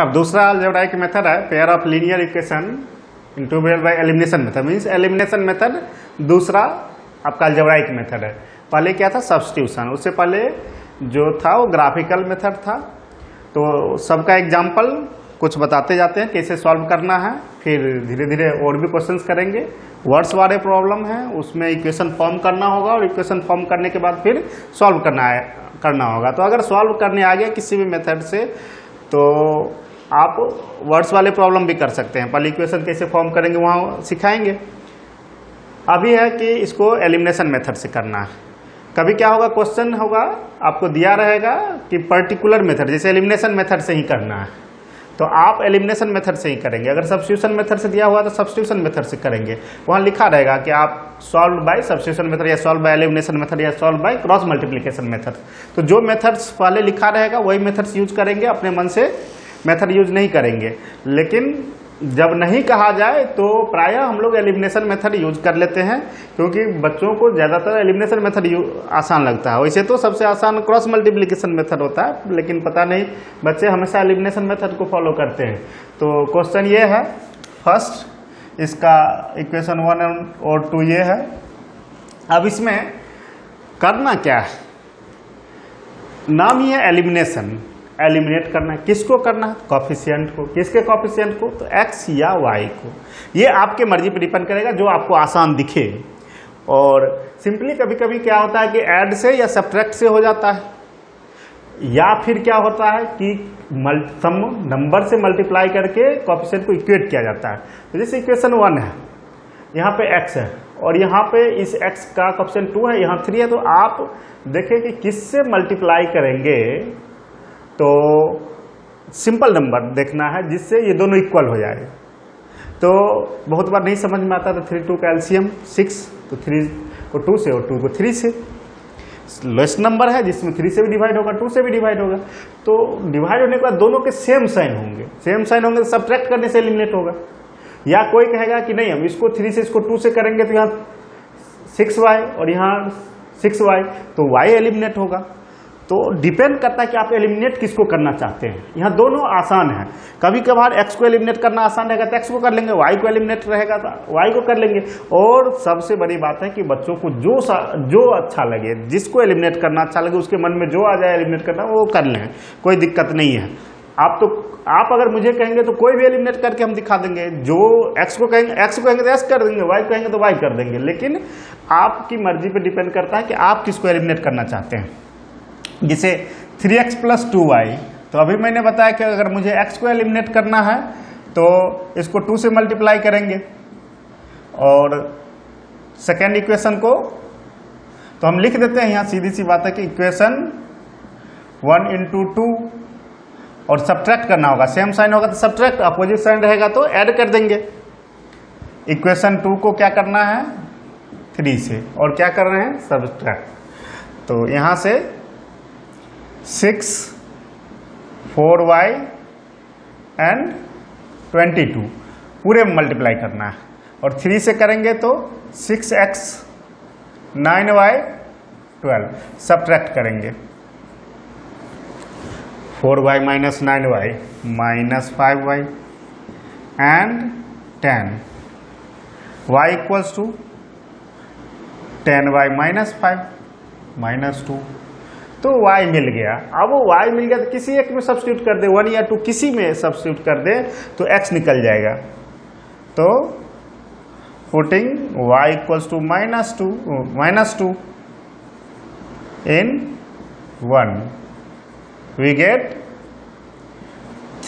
अब दूसरा algebraic method है pair of linear equation इंटूबेड by elimination method means elimination method दूसरा आपका अलजेब्राइक मेथड है। पहले क्या था? सब्सटीट्यूशन उससे पहले जो था, वो ग्राफिकल मेथड था। तो सबका एग्ज़ाम्पल कुछ बताते जाते हैं, कैसे सॉल्व करना है। फिर धीरे धीरे और भी क्वेश्चंस करेंगे। वर्ड्स वाले प्रॉब्लम है, उसमें इक्वेशन फॉर्म करना होगा और इक्वेशन फॉर्म करने के बाद फिर सॉल्व करना है, करना होगा। तो अगर सॉल्व करने आ गया किसी भी मेथड से तो आप वर्ड्स वाले प्रॉब्लम भी कर सकते हैं पहले इक्वेशन कैसे फॉर्म करेंगे वहाँ सिखाएँगे। अभी है कि इसको एलिमिनेशन मेथड से करना है। कभी क्या होगा क्वेश्चन होगा, आपको दिया रहेगा कि पर्टिकुलर मेथड जैसे एलिमिनेशन मेथड से ही करना है। तो आप एलिमिनेशन मेथड से ही करेंगे। अगर सब्सिट्यूशन मेथड से दिया हुआ तो सब्सिट्यूशन मेथड से करेंगे। वहाँ लिखा रहेगा कि आप सॉल्व बाय सब्सिट्यूशन मेथड या सॉल्व बाय एलिमिनेशन मेथड या solve by cross multiplication method तो जो मेथड्स पहले लिखा रहेगा, वही मेथड्स यूज़ करेंगे, अपने मन से मेथड यूज़ नहीं करेंगे। लेकिन जब नहीं कहा जाए तो प्रायः हम लोग एलिमिनेशन मेथड यूज़ कर लेते हैं, क्योंकि बच्चों को ज़्यादातर एलिमिनेशन मेथड आसान लगता है। वैसे तो सबसे आसान क्रॉस मल्टीप्लिकेशन मेथड होता है, लेकिन पता नहीं, बच्चे हमेशा एलिमिनेशन मेथड को फॉलो करते हैं। तो क्वेश्चन ये है फ़र्स्ट इसका इक्वेशन वन और टू ये है। अब इसमें करना क्या है? नाम ही है एलिमिनेशन। एलिमिनेट करना है। किसको करना है? कॉफिशियंट को। किसके कॉफिशियंट को? तो एक्स या वाई को। ये आपके मर्ज़ी पर डिपेंड करेगा, जो आपको आसान दिखे। और सिंपली कभी कभी क्या होता है कि ऐड से या सब्ट्रैक्ट से हो जाता है। या फिर क्या होता है कि सम नंबर से मल्टीप्लाई करके कॉफिशियंट को इक्वेट किया जाता है। तो जैसे इक्वेशन वन है, यहाँ पे एक्स है, और यहाँ पे इस एक्स का कॉप्शन टू है, यहाँ थ्री है तो आप देखें कि किससे मल्टीप्लाई करेंगे? तो सिंपल नंबर देखना है, जिससे ये दोनों इक्वल हो जाए। तो बहुत बार नहीं समझ में आता तो थ्री टू का एल्सियम सिक्स तो थ्री को टू से, और टू को थ्री से। लोएस्ट नंबर है, जिसमें थ्री से भी डिवाइड होगा टू से भी डिवाइड होगा। तो डिवाइड होने के बाद दोनों के सेम साइन होंगे। सेम साइन होंगे तो सब्ट्रैक्ट करने से एलिमिनेट होगा। या कोई कहेगा कि नहीं, हम इसको थ्री से, इसको टू से करेंगे तो यहाँ सिक्स वाई और यहाँ सिक्स वाई तो वाई एलिमिनेट होगा। तो डिपेंड करता है कि आप एलिमिनेट किसको करना चाहते हैं। यहाँ दोनों आसान है। कभी कभार एक्स को एलिमिनेट करना आसान रहेगा तो एक्स को कर लेंगे वाई को एलिमिनेट रहेगा तो वाई को कर लेंगे। और सबसे बड़ी बात है कि बच्चों को जो जो अच्छा लगे, जिसको एलिमिनेट करना अच्छा लगे, उसके मन में जो आ जाए एलिमिनेट करना, वो कर लें। कोई दिक्कत नहीं है। आप तो आप अगर मुझे कहेंगे तो कोई भी एलिमिनेट करके हम दिखा देंगे। जो एक्स को कहेंगे एक्स को कहेंगे तो एक्स कर देंगे वाई कहेंगे तो वाई कर देंगे। लेकिन आपकी मर्ज़ी पे डिपेंड करता है कि आप किसको एलिमिनेट करना चाहते हैं। जिसे 3x x plus two y तो अभी मैंने बताया कि अगर मुझे x को एलिमिनेट करना है तो इसको 2 से मल्टीप्लाई करेंगे। और सेकेंड इक्वेशन को तो हम लिख देते हैं यहाँ सीधी सी बात है कि इक्वेशन वन इंटू टू और सब्ट्रैक्ट करना होगा। सेम साइन होगा तो सब्ट्रैक्ट अपोजिट साइन रहेगा तो ऐड कर देंगे। इक्वेशन टू को क्या करना है? थ्री से। और क्या कर रहे हैं? सब्ट्रैक्ट तो यहाँ से six, four y, and twenty two. पूरे मल्टीप्लाई करना है। और थ्री से करेंगे तो six x nine y twelve subtract करेंगे। Four y minus nine y minus five y and ten y equals to ten y minus five minus two तो y मिल गया। अब वो y मिल गया तो किसी एक में सब्सिट्यूट कर दे। वन या टू किसी में सब्सिट्यूट कर दे तो x निकल जाएगा। तो putting y equals to minus two minus two in one we get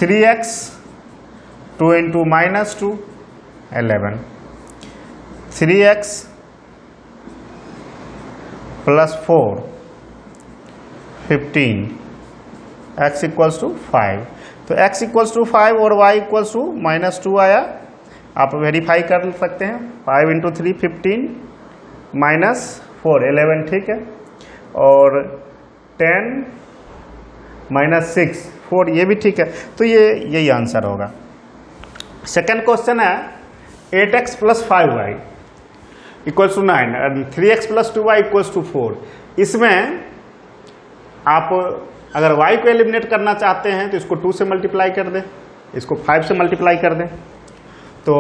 three x two into minus two eleven three x plus four fifteen x equals to five तो x equals to five और y equals to minus two आया। आप verify कर सकते हैं। Five into three fifteen minus four eleven ठीक है। और टेन माइनस सिक्स फोर ये भी ठीक है। तो ये, यही आंसर होगा। सेकेंड क्वेश्चन है eight x plus five y equals to nine three x plus two y equals to four इसमें आप अगर y को एलिमिनेट करना चाहते हैं तो इसको 2 से मल्टीप्लाई कर दें, इसको 5 से मल्टीप्लाई कर दें। तो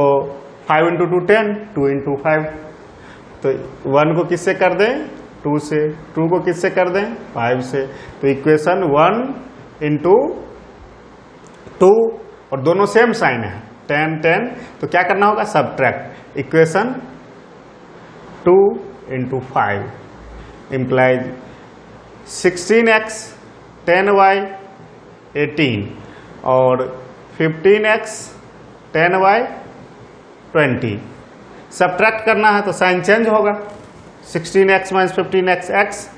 5 into two ten two into five तो 1 को किससे कर दें? 2 से 2 को किससे कर दें? 5 से। तो इक्वेशन 1 इंटू टू और दोनों सेम साइन है। टेन टेन तो क्या करना होगा? Subtract equation two into five implies sixteen x, ten y, eighteen. और fifteen x, ten y, twenty. Subtract करना है तो साइन चेंज होगा. Sixteen x minus fifteen x x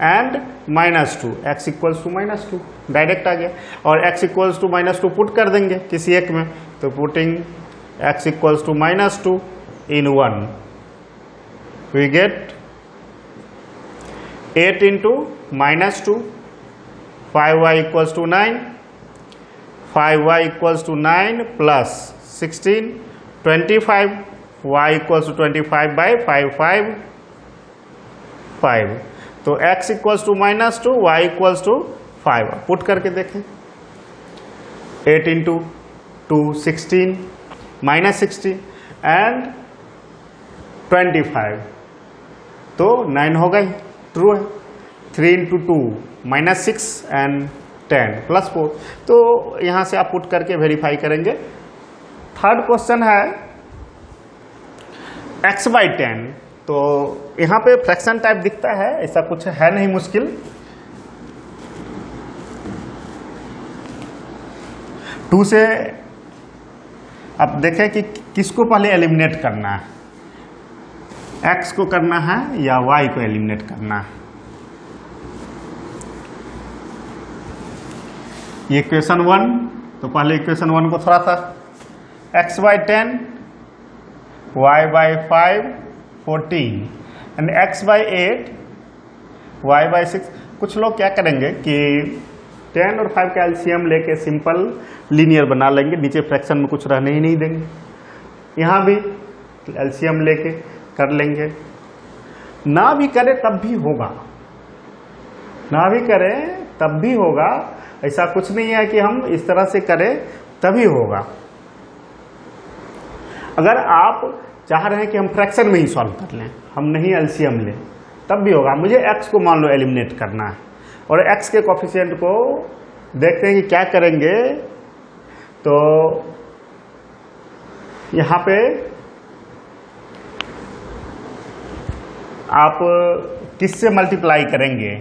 and minus two x equals to minus two direct आ गया. और x equals to minus two put कर देंगे किसी एक में. तो putting x equals to minus two in one we get eight into minus two, five y equals to nine, five y equals to nine plus sixteen, twenty five, y equals to twenty five by five five five. तो x equals to minus two, y equals to five. Put करके देखें। Eight into two sixteen, minus sixteen, and twenty five. तो nine ही। True है? Three into two minus six and ten plus four तो यहाँ से आप पुट करके वेरीफाई करेंगे। थर्ड क्वेश्चन है एक्स बाई टेन तो यहाँ पे फ्रैक्शन टाइप दिखता है, ऐसा कुछ है नहीं मुश्किल। टू से आप देखें कि किसको पहले एलिमिनेट करना है? एक्स को करना है या वाई को एलिमिनेट करना है? ये इक्वेशन वन तो पहले इक्वेशन वन को थोड़ा सा x by ten y by five fourteen and x by eight y by six कुछ लोग क्या करेंगे कि टेन और फाइव का एल्सियम लेके सिंपल लीनियर बना लेंगे, नीचे फ्रैक्शन में कुछ रहने ही नहीं देंगे। यहाँ भी एल्सियम लेके कर लेंगे। ना भी करें तब भी होगा। ना भी करें तब भी होगा। ऐसा कुछ नहीं है कि हम इस तरह से करें तभी होगा। अगर आप चाह रहे हैं कि हम फ्रैक्शन में ही सॉल्व कर लें, हम नहीं एलसीएम लें, तब भी होगा। मुझे एक्स को मान लो, एलिमिनेट करना है। और एक्स के कॉफिशियंट को देखते हैं कि क्या करेंगे। तो यहाँ पे आप किससे मल्टीप्लाई करेंगे?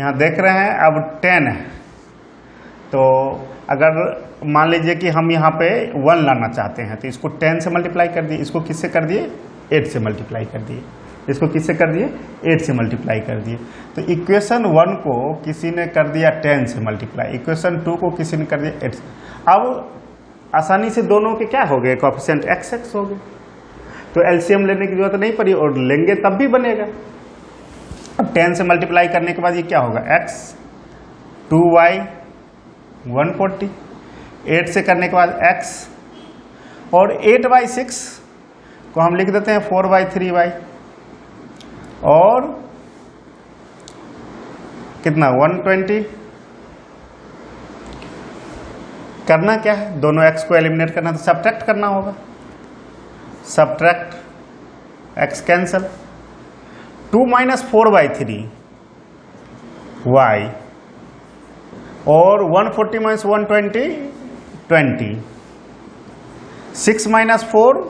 यहाँ देख रहे हैं, अब टेन है। तो अगर मान लीजिए कि हम यहाँ पे वन लाना चाहते हैं तो इसको टेन से मल्टीप्लाई कर दिए। इसको किससे कर दिए? एट से मल्टीप्लाई कर दिए। इसको किससे कर दिए? एट से मल्टीप्लाई कर दिए। तो इक्वेशन वन को किसी ने कर दिया टेन से मल्टीप्लाई इक्वेशन टू को किसी ने कर दिया एट अब आसानी से दोनों के क्या हो गए? कॉफिशेंट एक्स एक्स हो गए। तो एलसीएम लेने की ज़रूरत नहीं पड़ी और लेंगे तब भी बनेगा। अब टेन से मल्टीप्लाई करने के बाद ये क्या होगा? X two y one forty eight से करने के बाद एक्स और एट बाई सिक्स को हम लिख देते हैं फोर बाई थ्री बाई और कितना? वन ट्वेंटी करना क्या है? दोनों एक्स को एलिमिनेट करना तो सब्ट्रैक्ट करना होगा। Subtract x cancel two minus four by three y और one forty minus one twenty twenty six minus four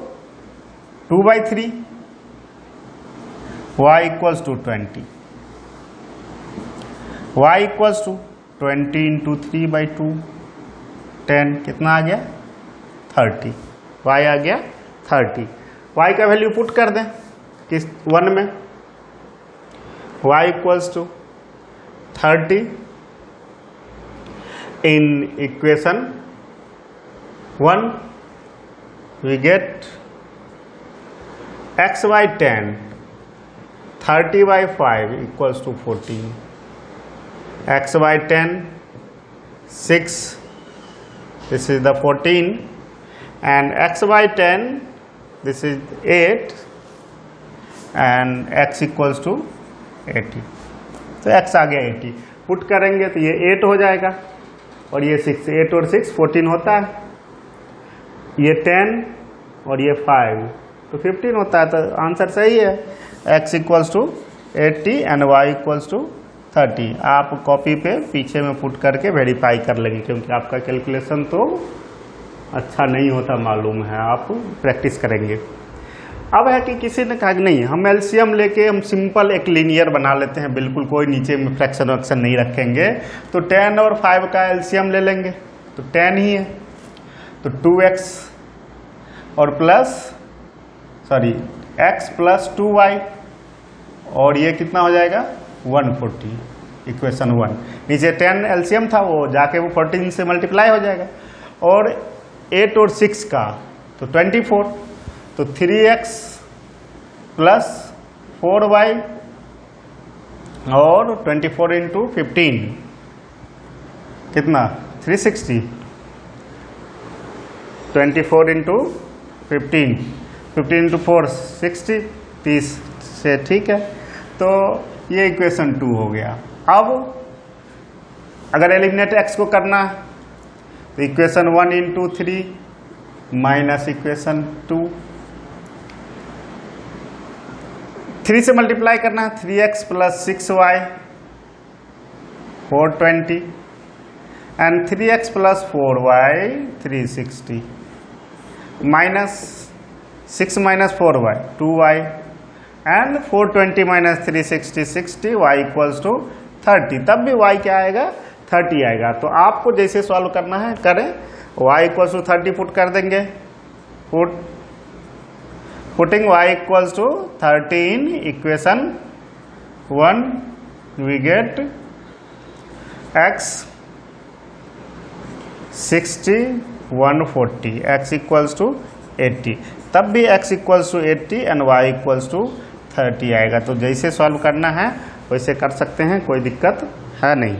two by three y equals to twenty y equals to twenty into three by two ten कितना आ गया? Thirty y आ गया? Thirty y का value put कर दें, किस one में? Y equals to thirty in equation one we get x y ten thirty by five equals to fourteen x y ten six this is the fourteen and x y ten this is 8 and x equals to 80 तो x आ गया 80 put करेंगे तो ये eight हो जाएगा और ये six eight और सिक्स फोर्टीन होता है. ये टेन और ये फाइव तो फिफ्टीन होता है तो आंसर सही है. X equals to eighty and y equals to thirty आप कॉपी पे पीछे में पुट करके वेरीफाई कर लेंगे क्योंकि आपका कैलकुलेशन तो अच्छा नहीं होता मालूम है, आप प्रैक्टिस करेंगे। अब है कि किसी ने कहा कि नहीं, हम एलसीएम लेके हम सिंपल एक लीनियर बना लेते हैं, बिल्कुल कोई नीचे में फ्रैक्शन वैक्शन नहीं रखेंगे। तो टेन और फाइव का एलसीएम ले लेंगे तो टेन ही है। तो टू एक्स और plus sorry x plus two y और ये कितना हो जाएगा? वन फोर्टी इक्वेशन वन नीचे टेन एलसीएम था, वो जाके वो फोर्टीन से मल्टीप्लाई हो जाएगा। और एट और सिक्स का तो ट्वेंटी फोर तो three x plus four y और ट्वेंटी फोर इंटू फिफ्टीन। कितना? Three sixty. Twenty four into fifteen. Fifteen into four, sixty, तीस से ठीक है। तो ये इक्वेशन टू हो गया। अब अगर एलिमिनेट एक्स को करना है तो equation one into three minus equation two three से मल्टीप्लाई करना three x plus six y four twenty and three x plus four y three sixty minus six minus four y two y and four twenty minus three sixty sixty y equals to thirty तब भी Y क्या आएगा? Thirty आएगा। तो आपको जैसे solve करना है, करें। Y equals to thirty put कर देंगे। Put putting y equals to 13 equation 1 we get x 60 140 x equals to 80 तब भी x equals to 80 and y equals to 30 आएगा। तो जैसे सॉल्व करना है, वैसे कर सकते हैं, कोई दिक्कत है नहीं।